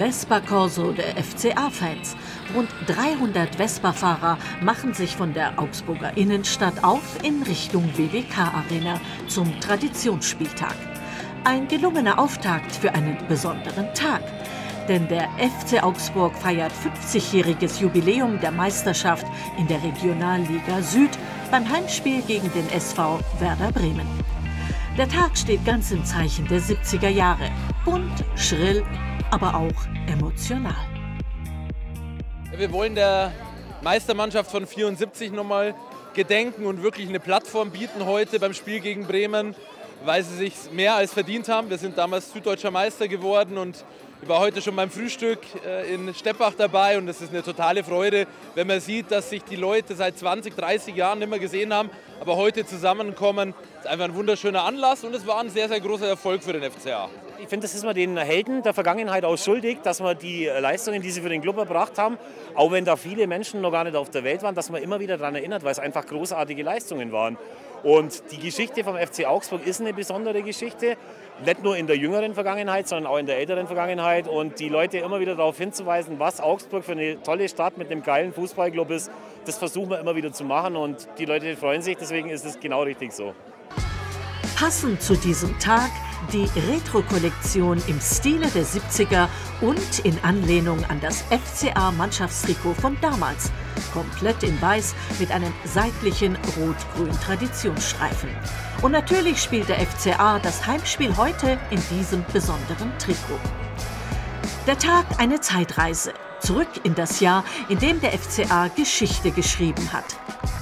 Vespa Corso der FCA-Fans. Rund 300 Vespa-Fahrer machen sich von der Augsburger Innenstadt auf in Richtung WWK-Arena zum Traditionsspieltag. Ein gelungener Auftakt für einen besonderen Tag. Denn der FC Augsburg feiert 50-jähriges Jubiläum der Meisterschaft in der Regionalliga Süd beim Heimspiel gegen den SV Werder Bremen. Der Tag steht ganz im Zeichen der 70er Jahre. Bunt, schrill, aber auch emotional. Wir wollen der Meistermannschaft von 74 nochmal gedenken und wirklich eine Plattform bieten heute beim Spiel gegen Bremen, weil sie sich mehr als verdient haben. Wir sind damals süddeutscher Meister geworden und ich war heute schon beim Frühstück äh, in Steppach dabei und es ist eine totale Freude, wenn man sieht, dass sich die Leute seit 20, 30 Jahren nicht mehr gesehen haben, aber heute zusammenkommen. Es ist einfach ein wunderschöner Anlass und es war ein sehr, sehr großer Erfolg für den FCA. Ich finde, das ist man den Helden der Vergangenheit auch schuldig, dass wir die Leistungen, die sie für den Club erbracht haben, auch wenn da viele Menschen noch gar nicht auf der Welt waren, dass man immer wieder daran erinnert, weil es einfach großartige Leistungen waren. Und die Geschichte vom FC Augsburg ist eine besondere Geschichte, nicht nur in der jüngeren Vergangenheit, sondern auch in der älteren Vergangenheit. Und die Leute immer wieder darauf hinzuweisen, was Augsburg für eine tolle Stadt mit einem geilen Fußballclub ist, das versuchen wir immer wieder zu machen. Und die Leute freuen sich, deswegen ist es genau richtig so. Passend zu diesem Tag die Retro-Kollektion im Stile der 70er und in Anlehnung an das FCA-Mannschaftstrikot von damals. Komplett in weiß mit einem seitlichen rot-grün Traditionsstreifen. Und natürlich spielt der FCA das Heimspiel heute in diesem besonderen Trikot. Der Tag eine Zeitreise. Zurück in das Jahr, in dem der FCA Geschichte geschrieben hat.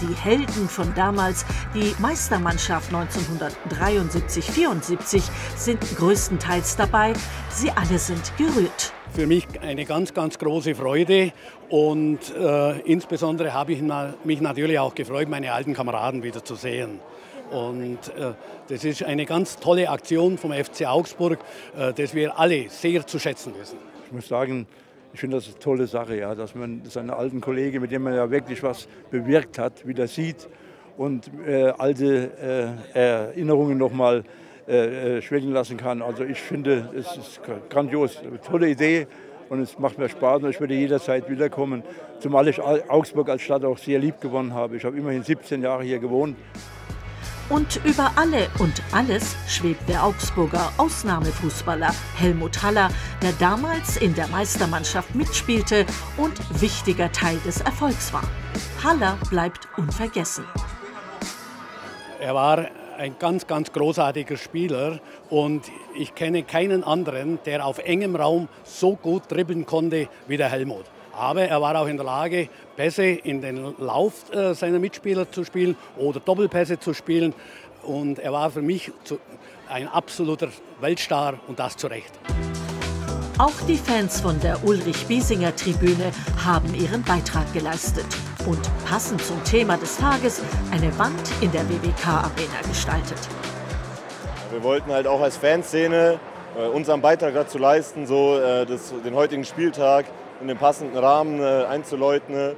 Die Helden von damals, die Meistermannschaft 1973-74, sind größtenteils dabei. Sie alle sind gerührt. Für mich eine ganz, ganz große Freude und äh, insbesondere habe ich mich natürlich auch gefreut, meine alten Kameraden wieder zu sehen. Und äh, das ist eine ganz tolle Aktion vom FC Augsburg, äh, das wir alle sehr zu schätzen wissen. Ich muss sagen, ich finde das eine tolle Sache, ja, dass man seine alten Kollegen, mit dem man ja wirklich was bewirkt hat, wieder sieht und äh, alte äh, Erinnerungen nochmal äh, äh, schwelgen lassen kann. Also ich finde, es ist grandios, eine tolle Idee und es macht mir Spaß und ich würde jederzeit wiederkommen, zumal ich Augsburg als Stadt auch sehr lieb gewonnen habe. Ich habe immerhin 17 Jahre hier gewohnt und über alle und alles schwebt der Augsburger Ausnahmefußballer Helmut Haller, der damals in der Meistermannschaft mitspielte und wichtiger Teil des Erfolgs war. Haller bleibt unvergessen. Er war ein ganz, ganz großartiger Spieler und ich kenne keinen anderen, der auf engem Raum so gut dribbeln konnte wie der Helmut. Aber er war auch in der Lage, Pässe in den Lauf äh, seiner Mitspieler zu spielen oder Doppelpässe zu spielen. Und er war für mich ein absoluter Weltstar und das zu Recht. Auch die Fans von der Ulrich-Biesinger-Tribüne haben ihren Beitrag geleistet und passend zum Thema des Tages eine Wand in der WWK-Arena gestaltet. Wir wollten halt auch als Fanszene äh, unseren Beitrag dazu leisten, so äh, das, den heutigen Spieltag in den passenden Rahmen äh, einzuläuten.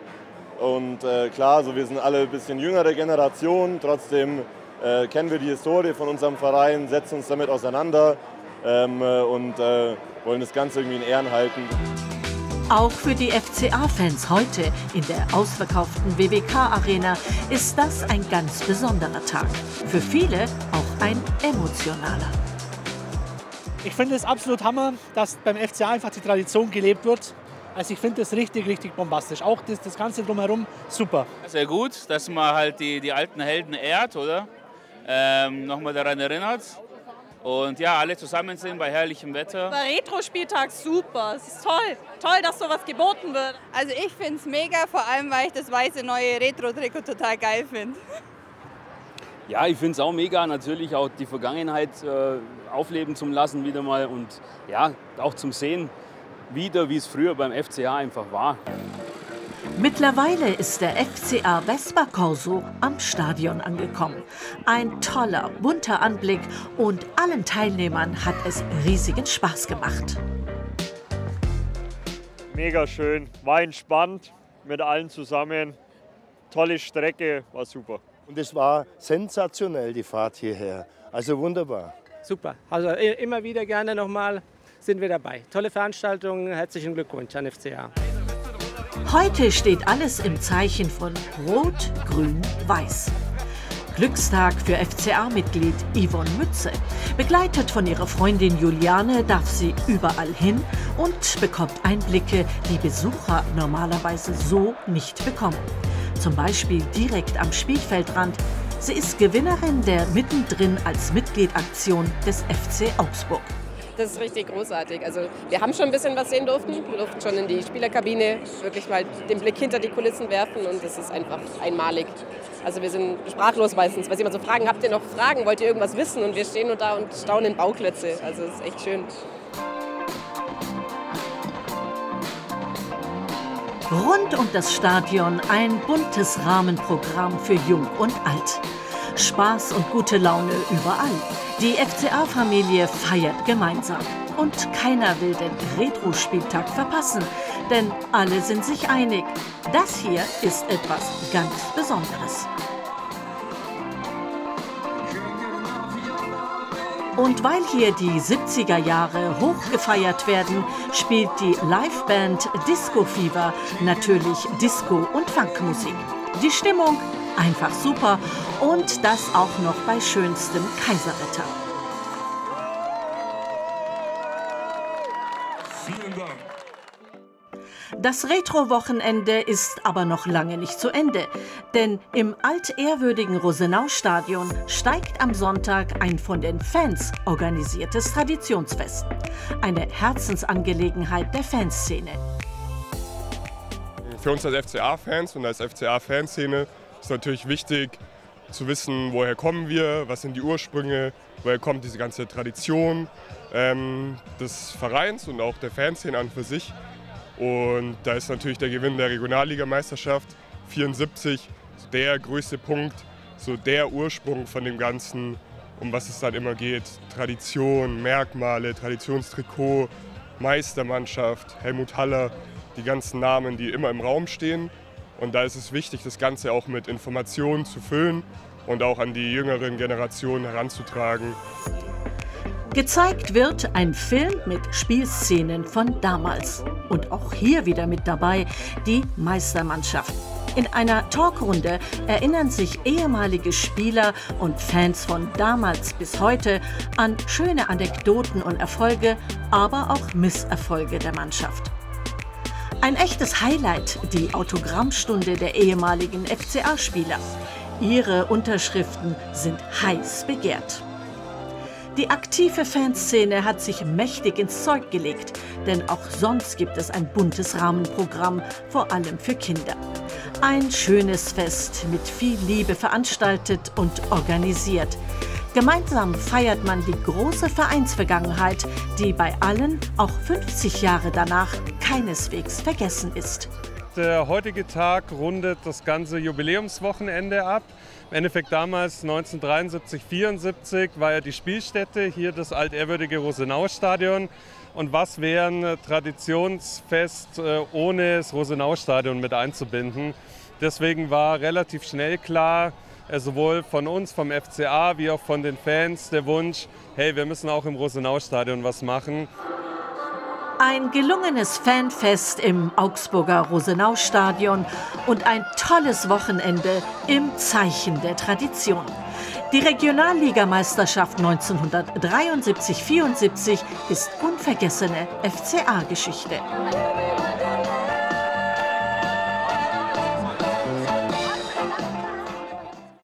Und äh, klar, so wir sind alle ein bisschen jüngere Generation, trotzdem äh, kennen wir die Historie von unserem Verein, setzen uns damit auseinander ähm, äh, und äh, wollen das Ganze irgendwie in Ehren halten. Auch für die FCA-Fans heute in der ausverkauften WWK-Arena ist das ein ganz besonderer Tag. Für viele auch ein emotionaler. Ich finde es absolut Hammer, dass beim FCA einfach die Tradition gelebt wird. Also ich finde das richtig, richtig bombastisch. Auch das, das Ganze drumherum super. Sehr gut, dass man halt die, die alten Helden ehrt, oder? Ähm, Nochmal daran erinnert. Und ja, alle zusammen sind bei herrlichem Wetter. Der Retro-Spieltag super. Es ist toll. Toll, dass sowas geboten wird. Also ich finde es mega, vor allem weil ich das weiße neue Retro-Trikot total geil finde. Ja, ich finde es auch mega, natürlich auch die Vergangenheit äh, aufleben zu lassen wieder mal und ja, auch zum Sehen, wieder, wie es früher beim FCA einfach war. Mittlerweile ist der FCA Vespa Corso am Stadion angekommen. Ein toller, bunter Anblick und allen Teilnehmern hat es riesigen Spaß gemacht. Mega schön, war entspannt mit allen zusammen. Tolle Strecke, war super. Und es war sensationell, die Fahrt hierher. Also wunderbar. Super. Also immer wieder gerne nochmal sind wir dabei. Tolle Veranstaltung, herzlichen Glückwunsch an FCA. Heute steht alles im Zeichen von Rot, Grün, Weiß. Glückstag für FCA-Mitglied Yvonne Mütze. Begleitet von ihrer Freundin Juliane darf sie überall hin und bekommt Einblicke, die Besucher normalerweise so nicht bekommen. Zum Beispiel direkt am Spielfeldrand. Sie ist Gewinnerin der Mittendrin als Mitgliedaktion des FC Augsburg. Das ist richtig großartig. Also wir haben schon ein bisschen was sehen durften. Wir durften schon in die Spielerkabine wirklich mal den Blick hinter die Kulissen werfen und das ist einfach einmalig. Also wir sind sprachlos meistens, weil sie immer so fragen, habt ihr noch Fragen, wollt ihr irgendwas wissen? Und wir stehen nur da und staunen Bauklötze. Also es ist echt schön. Rund um das Stadion ein buntes Rahmenprogramm für Jung und Alt. Spaß und gute Laune überall. Die FCA-Familie feiert gemeinsam. Und keiner will den Retro-Spieltag verpassen, denn alle sind sich einig, das hier ist etwas ganz Besonderes. Und weil hier die 70er Jahre hochgefeiert werden, spielt die Liveband Disco Fever natürlich Disco- und Funkmusik. Die Stimmung einfach super und das auch noch bei schönstem Kaiserwetter. Vielen Dank. Das Retro-Wochenende ist aber noch lange nicht zu Ende, denn im altehrwürdigen Rosenau-Stadion steigt am Sonntag ein von den Fans organisiertes Traditionsfest. Eine Herzensangelegenheit der Fanszene. Für uns als FCA-Fans und als FCA-Fanszene ist natürlich wichtig zu wissen, woher kommen wir, was sind die Ursprünge, woher kommt diese ganze Tradition ähm, des Vereins und auch der Fanszene an für sich. Und da ist natürlich der Gewinn der Regionalligameisterschaft 74 der größte Punkt, so der Ursprung von dem Ganzen, um was es dann immer geht. Tradition, Merkmale, Traditionstrikot, Meistermannschaft, Helmut Haller, die ganzen Namen, die immer im Raum stehen. Und da ist es wichtig, das Ganze auch mit Informationen zu füllen und auch an die jüngeren Generationen heranzutragen. Gezeigt wird ein Film mit Spielszenen von damals. Und auch hier wieder mit dabei die Meistermannschaft. In einer Talkrunde erinnern sich ehemalige Spieler und Fans von damals bis heute an schöne Anekdoten und Erfolge, aber auch Misserfolge der Mannschaft. Ein echtes Highlight, die Autogrammstunde der ehemaligen FCA-Spieler. Ihre Unterschriften sind heiß begehrt. Die aktive Fanszene hat sich mächtig ins Zeug gelegt, denn auch sonst gibt es ein buntes Rahmenprogramm, vor allem für Kinder. Ein schönes Fest mit viel Liebe veranstaltet und organisiert. Gemeinsam feiert man die große Vereinsvergangenheit, die bei allen, auch 50 Jahre danach, keineswegs vergessen ist. Der heutige Tag rundet das ganze Jubiläumswochenende ab. Im Endeffekt damals 1973, 74 war ja die Spielstätte hier das altehrwürdige Rosenau-Stadion. Und was wäre ein Traditionsfest äh, ohne das Rosenau-Stadion mit einzubinden? Deswegen war relativ schnell klar, äh, sowohl von uns, vom FCA, wie auch von den Fans der Wunsch, hey, wir müssen auch im Rosenau-Stadion was machen. Ein gelungenes Fanfest im Augsburger Rosenau-Stadion und ein tolles Wochenende im Zeichen der Tradition. Die Regionalligameisterschaft 1973-74 ist unvergessene FCA-Geschichte.